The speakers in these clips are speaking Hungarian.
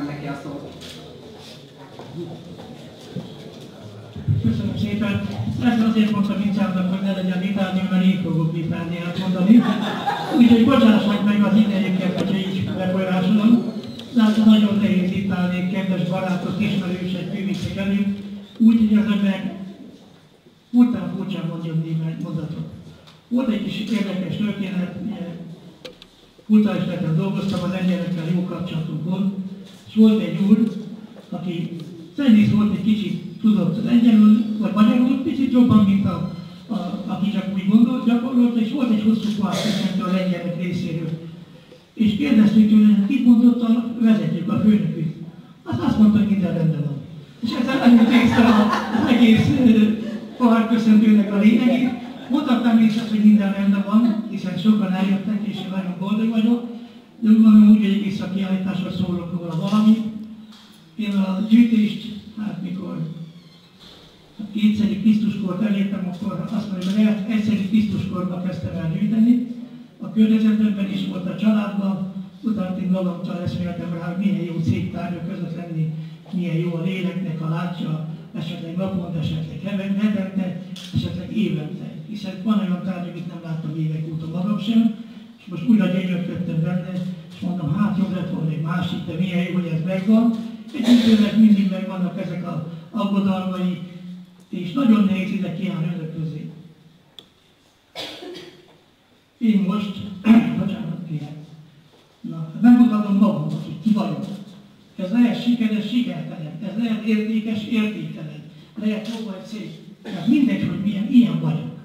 át is adnám neki a szót. Köszönöm szépen. Ezt azért mondtam Vincámnak, hogy ne legyen vitálni, mert én fogok vitálni elmondani. Úgyhogy bocsássak meg az idejéket, hogyha így befolyásolom. Látom, nagyon nehéz vitálni kedves barátok, ismerősek, főviszek előtt. Úgyhogy az ember után furcsán mondjon néhány mondatot. Volt egy kis érdekes történet, kultúrásletem dolgoztam, az lengyelekkel jó kapcsolatunk volt, és volt egy úr, aki zenész volt egy kicsit tudott lengyelül, vagy magyarul, picit jobban, mint a, a, aki csak úgy gondolt, gyakorolt, és volt egy hosszú kvártisztentő a lengyelek részéről. És kérdeztük tőle, kit mondott a vezetők, a főnökük. Hát azt mondta, hogy minden rendben van. És ezzel annyit nézte az egész pohár köszöntőnek a lényegét. Mondhatnám vissza, hogy minden rendben van, hiszen sokan eljöttek, és én nagyon boldog vagyok. De úgy gondolom, úgy, hogy egész a kiállításra szólok róla valamit. Én a gyűjtést, hát mikor a kétszeri Krisztuskort elértem, akkor azt mondom, hogy egyszeri Krisztuskorban kezdtem el gyűjteni. A környezetemben is volt a családban, utána én magamtól eszméltem rá, hogy milyen jó cégtárgyak között lenni, milyen jó a léleknek a látja, esetleg naponta, esetleg hetente, esetleg évente. Hiszen van olyan tárgy, amit nem láttam évek óta magam sem, és most újra gyönyörködtem benne, és mondom, hát jobb lett volna egy másik, de milyen jó, hogy ez megvan. Egy időnek mindig megvannak ezek az aggodalmai, és nagyon nehéz ide kiállni önök közé. Én most, bocsánat, kérem, na, megmutatom magamnak, hogy ki vagyok. Ez lehet sikeres, sikertelen, ez lehet értékes, értéktelen, lehet jó vagy szép. Tehát mindegy, hogy milyen, ilyen vagyok.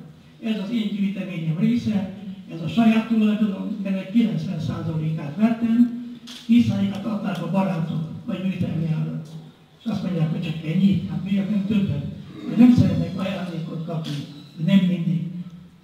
Ez az én gyűjteményem része, ez a saját tulajdonom, ennek 90%-át vettem, 10%-át adták a barátok, vagy műtermiára. És azt mondják, hogy csak ennyi, hát miért nem többet? De nem szeretnek ajándékot kapni, nem mindig.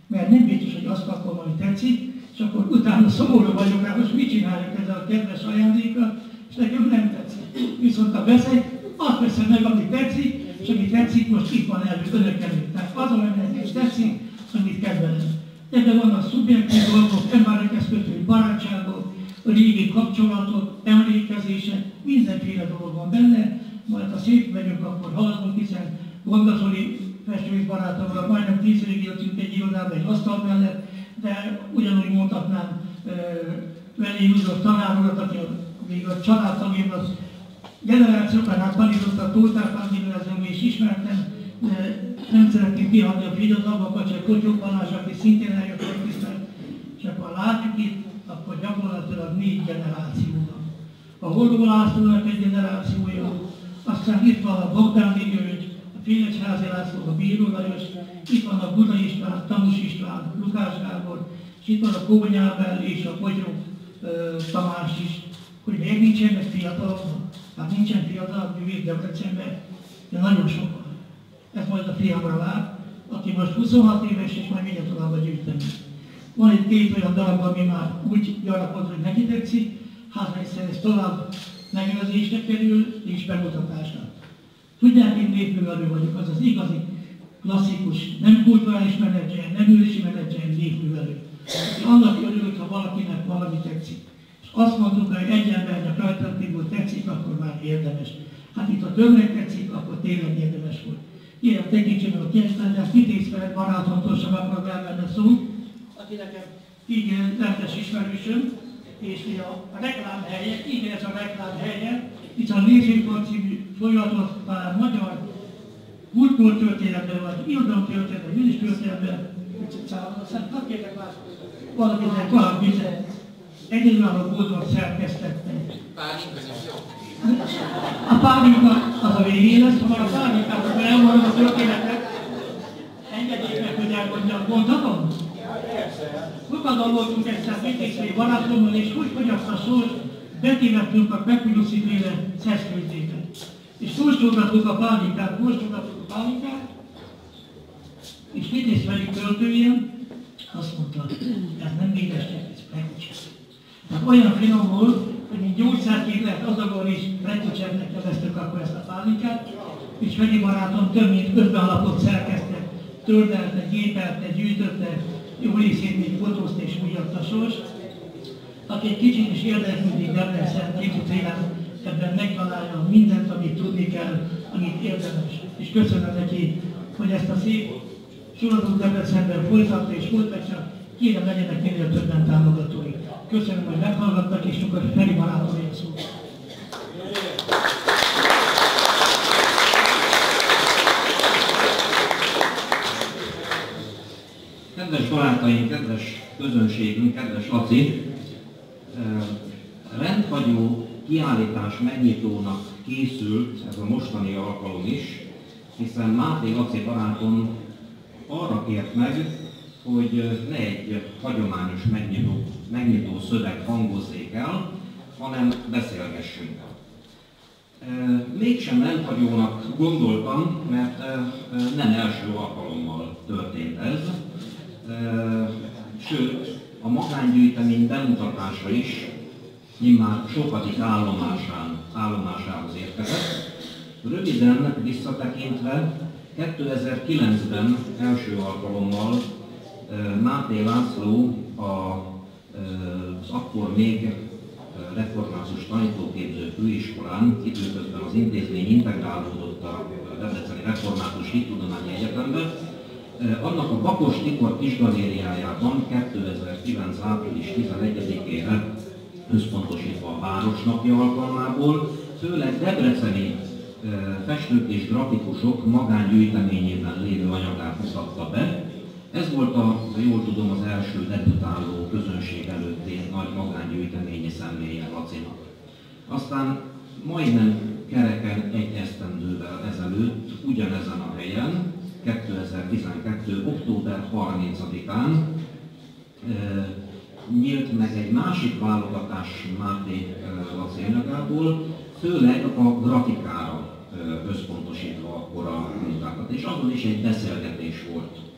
Mert nem biztos, hogy azt kapom, ami tetszik, és akkor utána szomorú vagyok, hát most mit csináljuk ezzel a kedves ajándékkal, és nekem nem tetszik. Viszont ha veszek, azt veszem meg, ami tetszik, és ami tetszik, most itt van előtt, önök előtt. Tehát az, ami tetszik, amit kedvelem. Ebben vannak szubjektív dolgok, emberekhez kötő barátságok, régi kapcsolatok, emlékezések, mindenféle dolog van benne, majd ha szép vagyok, akkor haladunk, hiszen Gondazoli festős barátommal majdnem tíz évig jöttünk egy irodában, egy asztal mellett, de ugyanúgy mondhatnám Veli József tanárodat, aki még a családtagjamat generációkon át tanította, Tótár gimnázium és ismertem, nem szeretném kiadni a fiatalabbak, csak Kotyó Balázs, aki szintén eljött tisztelt, és akkor látjuk itt, akkor gyakorlatilag négy generáció. A Holdó Lászlónak egy generációja, aztán itt van a Bogdáni György, Fényesházi László, a Bíró Lajos, itt van a Buda István, Tamus István, Lukás Gábor, és itt van a Kónyábel és a Bogyó Tamás is, hogy miért nincsenek fiatalok, hát nincsen fiatal művész Debrecenben, de nagyon sok. Ez majd a fiamra vár, aki most 26 éves, és majd mindjárt tovább gyűjteni. Van egy két olyan darab, ami már úgy gyarapod, hogy neki tetszik, hát egyszer ez tovább megőrzésre kerül, és bemutatásra. Tudják, én népművelő vagyok, az az igazi, klasszikus, nem kulturális menedzser, nem ülési menedzser, népművelő. Annak örülök, ha valakinek valami tetszik. És azt mondtuk, hogy egy embernek rajta tetszik, akkor már érdemes. Hát itt a többnek tetszik, akkor tényleg érdemes volt. Ilyen tekintsen a barátomtól sem akarok elmenni szó, aki nekem így rendes ismerősöm, és a reklám helye, így ez a reklám helye, itt a Nézőpont című folyamatot már magyar kultúrtörténetben, vagy irodalomtörténetben, jülis történetben, aztán hadd kérlek már valaminek valamit, egyedülálló módon szerkesztettem. A pálinka az a végén lesz, ha a pálinkát elmondom a történetet, engedjék meg, hogy elmondjam, mondhatom? Sokan voltunk egyszer Vitészei barátommal, és hogy hogy azt a sort betévettünk a Pepuloszi féle szeszkőzéket. És kóstolgattuk a pálinkát, kóstolgattuk a pálinkát, és Vitész velük költőjén azt mondta, ez nem édesek, ez prekocsak. Tehát olyan finom volt, hogy mint gyógyszerként lehet azokon is prekocseknek neveztük akkor ezt a pálinkát, és Feri barátom több mint 50 lapot szerkesztett, tördelte, gépelte, gyűjtötte, jó részét még fotózta és úgy adta sors. aki egy kicsit is érdeklődik Debrecen építőjében, ebben megtalálja mindent, amit tudni kell, amit érdemes. És köszönöm neki, hogy ezt a szép sorozatot Debrecenben folytatta és folytatja, kérem legyenek minél többen támogatói. Köszönöm, hogy meghallgattak, és akkor Feri barátom én szó. Kedves barátaink, kedves közönségünk, kedves Laci, rendhagyó kiállítás megnyitónak készült ez a mostani alkalom is, hiszen Máté Laci barátom arra kért meg, hogy ne egy hagyományos megnyitó, megnyitó szöveg hangozzék el, hanem beszélgessünk. Mégsem rendhagyónak gondoltam, mert nem első alkalommal történt ez, sőt, a magángyűjtemény bemutatása is immár sokadik állomásán, állomásához érkezett. Röviden visszatekintve, 2009-ben első alkalommal Máté László az akkor még református tanítóképző főiskolán, időközben az intézmény integrálódott a Debreceni Református Hittudományi Egyetembe, annak a Bakos Tibor kisgalériájában 2009. április 11-ére összpontosítva a Városnapja alkalmából, főleg debreceni festők és grafikusok magángyűjteményében lévő anyagát mutatta be. Ez volt a, jól tudom, az első debutáló közönség előtti nagy magángyűjteményi szemlélye Lacinak. Aztán majdnem kereken egy esztendővel ezelőtt ugyanezen a helyen 2012. október 30-án e, nyílt meg egy másik válogatás Máté Laci anyagából, főleg a grafikára összpontosítva akkor a munkákat. És azon is egy beszélgetés volt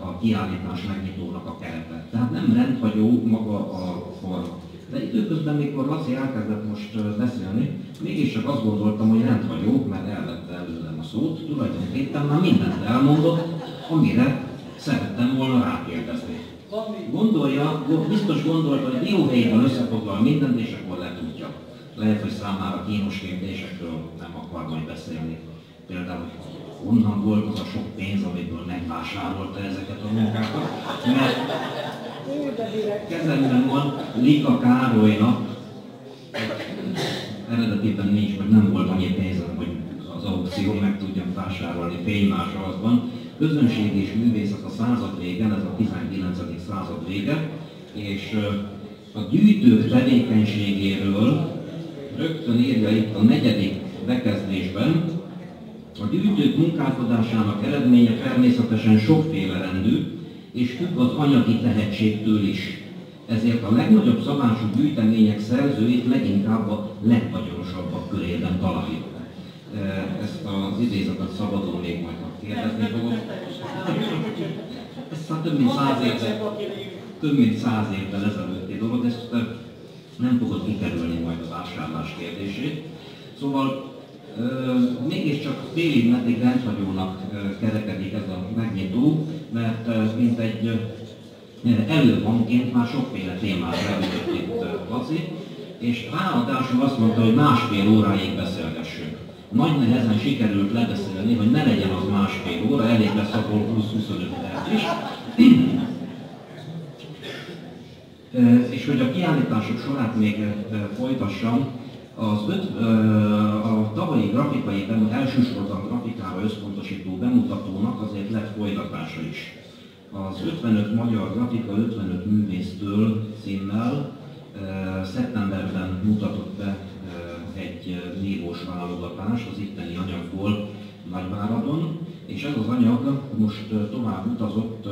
a kiállítás megnyitónak a kerete. Tehát nem rendhagyó maga a forma. De időközben, mikor Laci elkezdett most beszélni, mégiscsak azt gondoltam, hogy rendhagyó, mert elvette előlem a szót, tulajdonképpen már mindent elmondott, amire szerettem volna rákérdezni. Gondolja, biztos gondolta, hogy dióhéjban összefoglal mindent, és akkor letudja. Lehet, hogy számára kínos kérdésekről nem akar majd beszélni. Például, honnan volt az a sok pénz, amiből megvásárolta ezeket a munkákat, mert kezemben van Lika Károlynak, eredetében nincs, meg nem volt annyi pénzem, hogy az aukció meg tudjam vásárolni fénymásolatban. Közönség és művészet a század végen, ez a 19. század vége, és a gyűjtők tevékenységéről rögtön írja itt a negyedik bekezdésben, a gyűjtők munkálkodásának eredménye természetesen sokféle rendű, és függ az anyagi tehetségtől is. Ezért a legnagyobb szabású gyűjtemények szerzőit leginkább a legvagyonosabbak körében találjuk. Ezt az idézetet szabadon még majd kérdezni fogok. Ez már több mint száz évvel, több mint száz évvel ezelőtti dolog, ezt nem fogod kikerülni majd a vásárlás kérdését. Szóval mégiscsak félig meddig rendhagyónak kerekedik ez a megnyitó, mert mint egy előhangként már sokféle témát leütött itt Laci, és ráadásul azt mondta, hogy másfél óráig beszélgessünk. Nagy nehezen sikerült lebeszélni, hogy ne legyen az másfél óra, elég lesz abból 20-25 perc is. és hogy a kiállítások sorát még folytassam, az öt, a tavalyi grafikai, elsősorban grafikára összpontosító bemutatónak azért lett folytatása is. Az 55 magyar grafika 55 művésztől címmel szeptemberben mutatott be egy nívós válogatás az itteni anyagból Nagyváradon, és ez az anyag most tovább utazott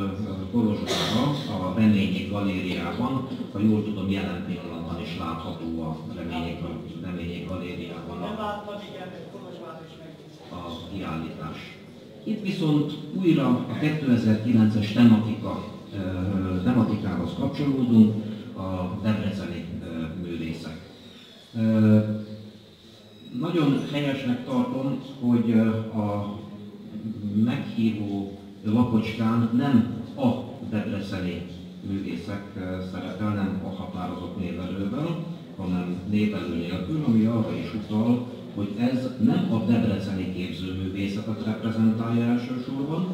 Kolozsvárra, a Reményi galériában, ha jól tudom, jelen pillanatban is látható a Reményi, Reményi galériában a, a kiállítás. Itt viszont újra a 2009-es tematika, tematikához kapcsolódunk, a debreceni művészek. Nagyon helyesnek tartom, hogy a meghívó lapocskán nem a debreceni művészek szerepel, nem a határozott névelővel, hanem névelő nélkül, ami arra is utal, hogy ez nem a debreceni képzőművészetet reprezentálja elsősorban,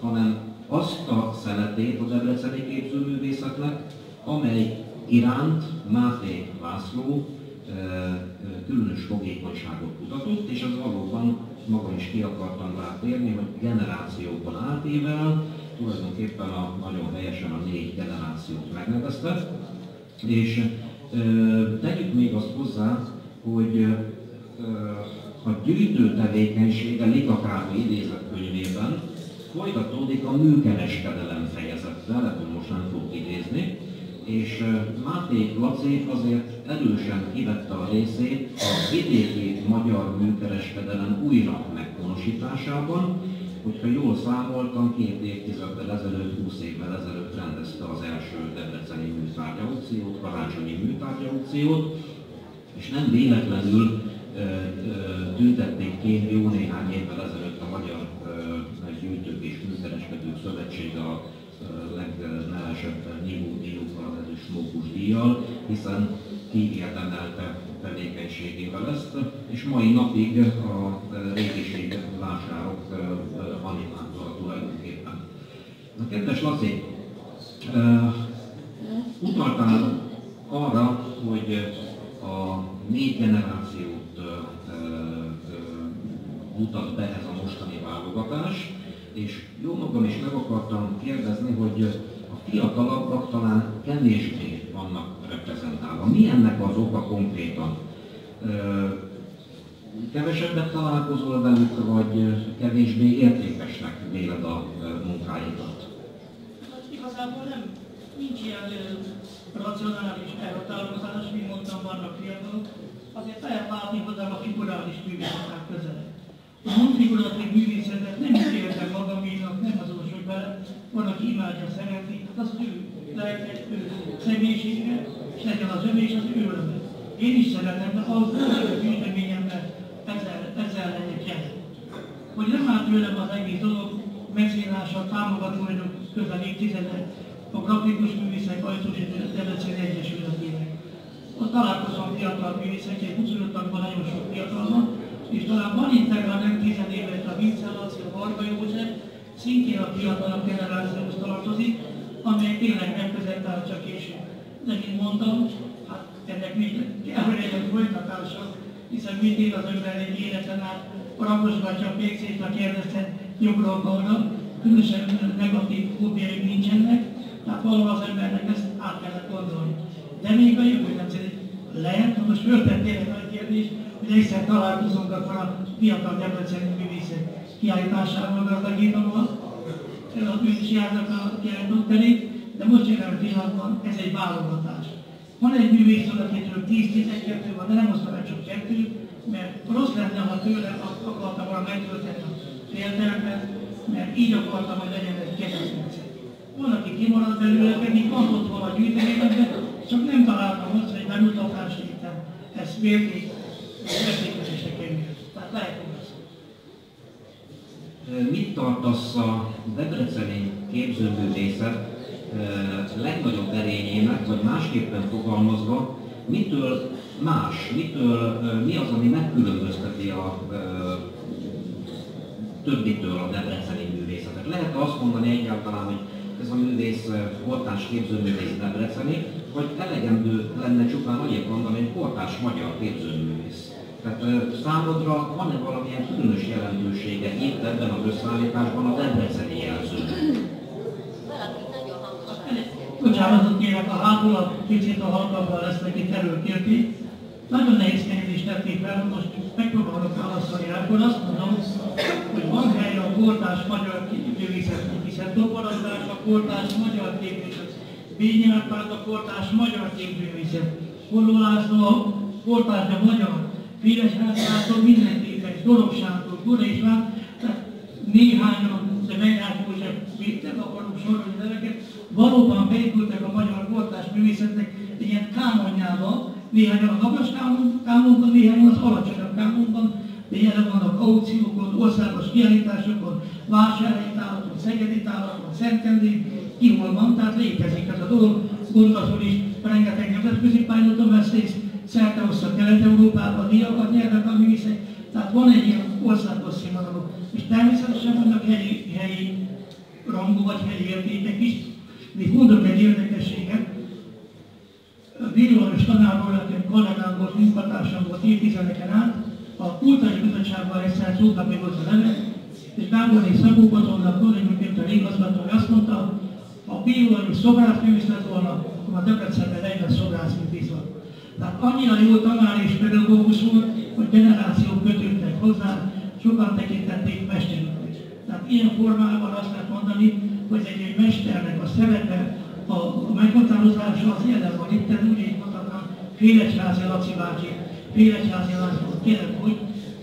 hanem azt a szeletét a debreceni képzőművészetnek, amely iránt Máté László különös fogékonyságot mutatott, és az valóban magam is ki akartam rá térni, hogy generációkon átével, tulajdonképpen a, nagyon helyesen a négy generációt megnevezte, és ö, tegyük még azt hozzá, hogy ö, a gyűjtő tevékenysége Lika Károly idézetkönyvében folytatódik a műkereskedelem fejezettel, ebből most nem fogok idézni, és Máté Laci azért erősen kivette a részét a vidéki magyar műkereskedelem újra meghonosításában, hogyha jól számoltam, két évtizeddel ezelőtt, 20 évvel ezelőtt rendezte az első debreceni műtárgya aukciót, karácsonyi műtárgya aukciót, és nem véletlenül tüntették ki jó néhány évvel ezelőtt a Magyar Gyűjtők és Műkereskedők Szövetsége a legnevesebb Nívó díjukkal, ez is Mókus díjjal, hiszen kiérdemelte tevékenységével ezt, és mai napig a régiség vásárok animátora tulajdonképpen. Na, kedves Laci, utaltál arra, hogy a négy generációt mutat be ez a mostani válogatás, és jó magam is meg akartam kérdezni, hogy a talán kevésbé vannak reprezentálva. Mi ennek az oka konkrétan? Kevesebbet találkozol velük, vagy kevésbé értékesnek véled a munkáikat? Hát igazából nem, nincs ilyen racionális elhatározás, mint mondtam, vannak fiatalok. Azért lehet látni hozzá a figurális művészetek közel. A non-figuratív művészetet nem is értem magaménak, nem azonosok bele, van, aki imádja, szereti, hát az lelke, ő személyisége, és legyen az övé és az ő öröme. Én is szeretem, de az gyűjteményemben ezzel, ezzel legyek jelen. Hogy nem áll tőlem az egész dolog, megszínással támogatóinak közel évtizedek, a grafikus művészek Ajtósítő Debreceni Egyesületének. Ott találkozom fiatal művészekkel, 25 tagban nagyon sok fiatal van, és talán van integrál nem tizedévet a Vince Laci, a Varga József, szintén a fiatalabb generációhoz tartozik, amely tényleg reprezentál csak később. De mint mondtam, hát ennek még hogy legyen folytatása, hiszen mindig az ember egy életen át ragosgatja a pékszét, ha kérdezted jobbról balra, különösen negatív hobbiaim nincsenek, tehát valahol az embernek ezt át kellett gondolni. De még a jövő nem szerint lehet, most föltettél egy kérdést, hogy egyszer találkozunk akkor a fiatal debreceni művészet kiállításával gazdagítom ő is járnak a terét, de most jelen pillanatban ez egy válogatás. Van egy művész, akitől 10-12 van, de nem azt mondom, csak kettő, mert rossz lenne, ha tőle akartam volna megtölteni a féltermet, mert így akartam, hogy legyen egy keresztmetszet. Van, aki kimarad belőle, pedig van ott a gyűjteményben, csak nem találtam azt, hogy bemutatást. Ez mérték, értékelésre kerül. Tehát lehet Mit tartasz a debreceni képzőművészet legnagyobb erényének, vagy másképpen fogalmazva, mitől más, mitől, mi az, ami megkülönbözteti a többitől a debreceni művészetet? Lehet azt mondani egyáltalán, hogy ez a művész portás képzőművész debreceni, vagy elegendő lenne csupán annyit mondani, hogy portás magyar képzőművész? Tehát számodra van-e valamilyen különös jelentősége itt ebben az összeállításban a debreceni jelzőnek? Bocsánatot kérek, a hátulat picit a halkabban lesz neki terülkérti. Nagyon nehéz kérdést tették fel, most megpróbálok válaszolni rá, akkor azt mondom, hogy van hely a kortás magyar képzőművészetnek, hiszen toporazás a kortás magyar képzőművészet, Bényi a kortás magyar képzőművészet, Holló László a kortás a magyar, Féles László minden képes, Dorog Sándor, Gura István, néhányan, de Megács József, nem akarok sorolni neveket, valóban beépültek a magyar kortás művészetnek egy ilyen kánonjába, néhányan a magas kánonban, néhányan az alacsonyabb kánonban, de jelen vannak aukciókon, országos kiállításokon, vásárhelyi távlaton, szegedi távlaton, Szentendrén, ki hol van, tehát létezik ez a dolog. Gondol is rengeteg nemzetközi pályázaton vesz részt, szerte hozta Kelet-Európában, díjakat nyernek, ami viszont, tehát van egy ilyen országos színvonalú. És természetesen vannak helyi, helyi rangú vagy helyi értékek is. Még mondok egy érdekességet, Villamos tanár volt, kollégám volt, munkatársam volt évtizedeken át, a kultúrai bizottságban egyszer szóba még volt a neve, és Gábori Szabó Katonnak kollégiumként a légazgatója azt mondta, biológus szobrászművész lett volna, akkor a Debrecenben 40 szobrászművész volt. Tehát annyira jó tanár és pedagógus volt, hogy generációk kötődtek hozzá, sokan tekintették mesterüknek. Tehát ilyen formában azt lehet mondani, hogy egy, egy mesternek a szerepe, a, a meghatározása az jelen van. Itt úgy így mondhatnám, Félegyházi Laci bácsi, Félegyházi László, kérem, hogy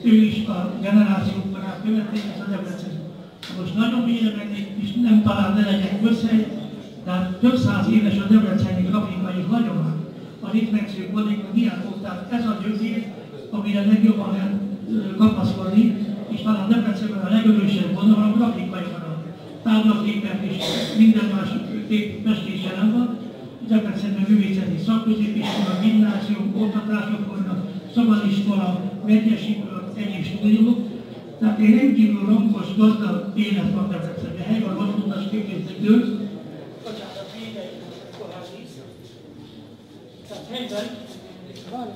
ő is a generációkban követték ezt a Debrecen. Most nagyon mennék, és nem talán ne legyek össze, de több száz éves a debreceni grafikai hagyomány. Ritmexő kolléga diákok, tehát ez a győzés, amire legjobban lehet kapaszkodni, és talán Debrecenben a legerősebb vonal a grafikai vonal. Táblaképek és minden más festése nem van. Debrecenben művészeti szakközépiskola, gimnázium, oktatások vannak, szabadiskola, vegyesipről, egyéb stúdiók. Tehát én rendkívül ronkos, gazdag élet van Debrecenben. Helyben van tudás képzészetől. Bocsánat, még egy korábbi. Tehát helyben van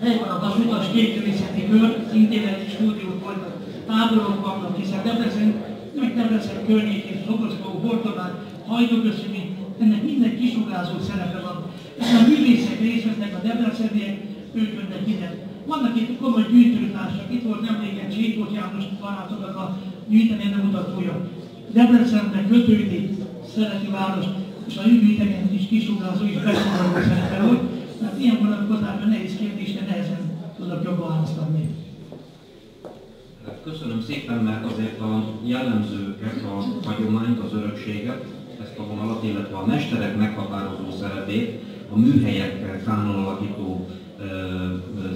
Helyben a Vasutas képzőművészeti kör, szintén egy stúdiók voltak, táborok vannak, hiszen Debrecen, meg Debrecen környékén, Szokoszkó, Hortobán, Hajdúköszömi, ennek minden kisugárzó szerepe van. És a művészek részt vesznek, a debreceniek, ők jönnek ide. Vannak itt komoly gyűjtőtársak, itt volt nemrégen Csékot János barátoknak a gyűjtemény mutatója. Debrecenben kötődik, szereti város, és a gyűjteményt is kisugárzó és beszélő szerepe volt. Tehát ilyen vonatkozásban nehéz kérdés, de nehezen tudok jobban választ adni. Köszönöm szépen, mert azért a jellemzőket, a hagyományt, az örökséget, ezt a vonalat, illetve a mesterek meghatározó szerepét, a műhelyek kánon alakító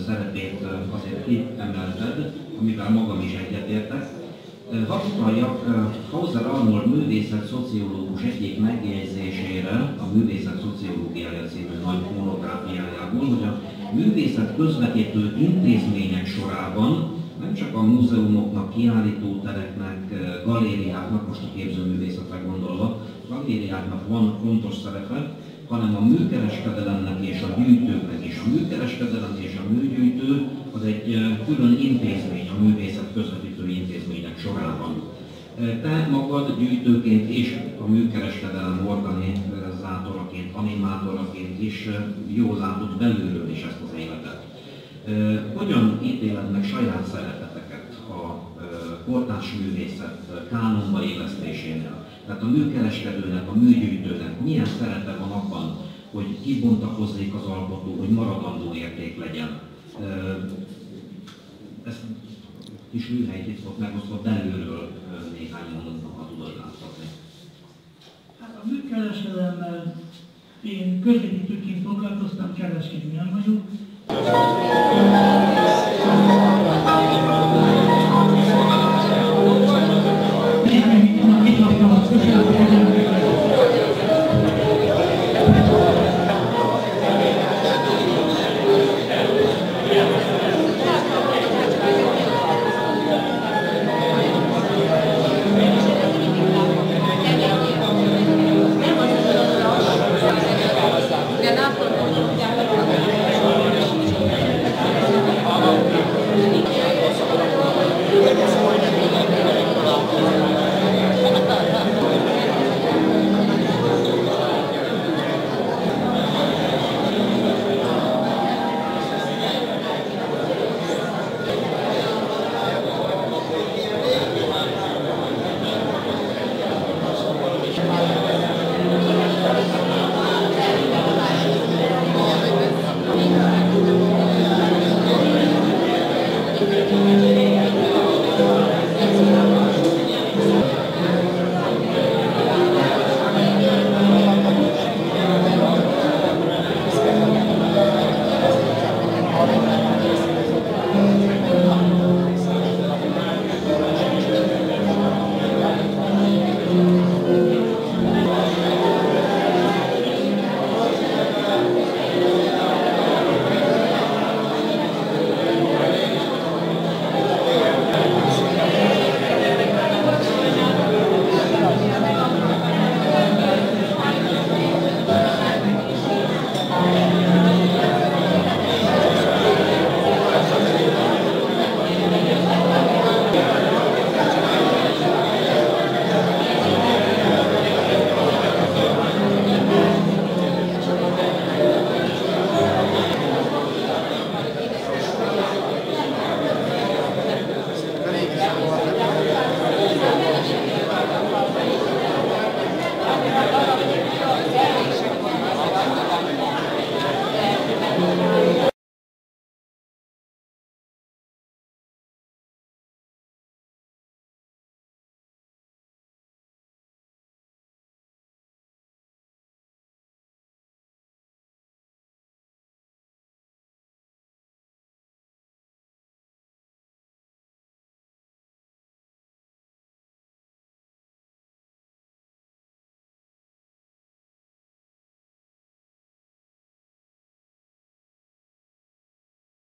szerepét azért kiemelted, amivel magam is egyetértek. Hadd utaljak Hauser Arnold művészet szociológus egyik megjegyzésére, a művészet szociológiája című nagy monográfiájából, hogy a művészet közvetítő intézmények sorában nem csak a múzeumoknak, kiállítótereknek, galériáknak, most a képzőművészetre gondolva, galériáknak van fontos szerepe, hanem a műkereskedelemnek és a gyűjtőknek is. A műkereskedelem és a műgyűjtő az egy külön intézmény a művészet közvetítő intézmények sorában. Te magad gyűjtőként és a műkereskedelem organizátoraként, animátoraként is jól látod belülről is ezt az életet. Hogyan ítéled meg saját szereteteket a kortárs művészet kánonba élesztésénél? Tehát a műkereskedőnek, a műgyűjtőnek milyen szerepe van abban, hogy kibontakozzék az alkotó, hogy maradandó érték legyen. Ezt kis műhelytitkot megosztott belülről néhány mondatban, ha tudod láthatni. Hát a műkereskedelemmel én közvetítőként foglalkoztam, kereskedni nem vagyok.